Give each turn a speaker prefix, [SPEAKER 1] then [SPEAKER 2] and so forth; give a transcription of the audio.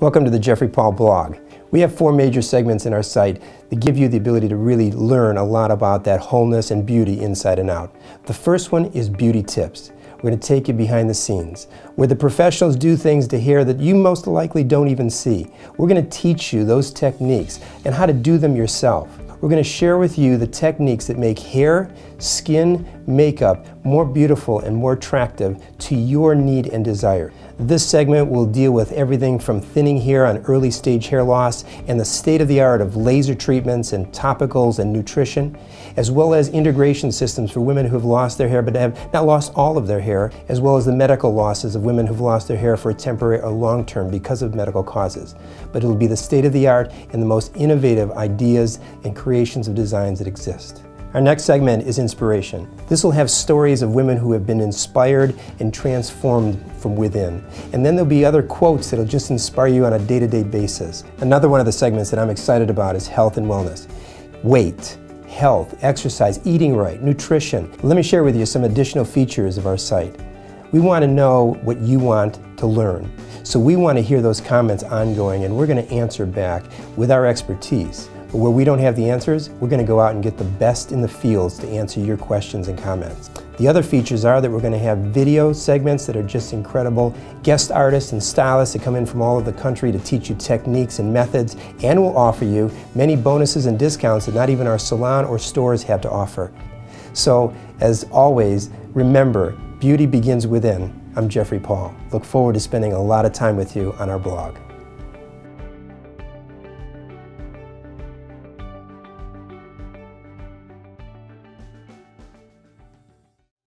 [SPEAKER 1] Welcome to the Jeffrey Paul blog. We have four major segments in our site that give you the ability to really learn a lot about that wholeness and beauty inside and out. The first one is beauty tips. We're going to take you behind the scenes, where the professionals do things to hair that you most likely don't even see. We're going to teach you those techniques and how to do them yourself. We're going to share with you the techniques that make hair, skin, makeup more beautiful and more attractive to your need and desire. This segment will deal with everything from thinning hair on early stage hair loss and the state of the art of laser treatments and topicals and nutrition, as well as integration systems for women who have lost their hair but have not lost all of their hair, as well as the medical losses of women who've lost their hair for a temporary or long term because of medical causes. But it'll be the state of the art and the most innovative ideas and creations of designs that exist. Our next segment is inspiration. This will have stories of women who have been inspired and transformed from within. And then there'll be other quotes that'll just inspire you on a day-to-day basis. Another one of the segments that I'm excited about is health and wellness. Weight, health, exercise, eating right, nutrition. Let me share with you some additional features of our site. We want to know what you want to learn. So we want to hear those comments ongoing and we're going to answer back with our expertise. But where we don't have the answers, we're going to go out and get the best in the fields to answer your questions and comments. The other features are that we're going to have video segments that are just incredible, guest artists and stylists that come in from all over the country to teach you techniques and methods, and we'll offer you many bonuses and discounts that not even our salon or stores have to offer. So, as always, remember, beauty begins within. I'm Jeffrey Paul. Look forward to spending a lot of time with you on our blog.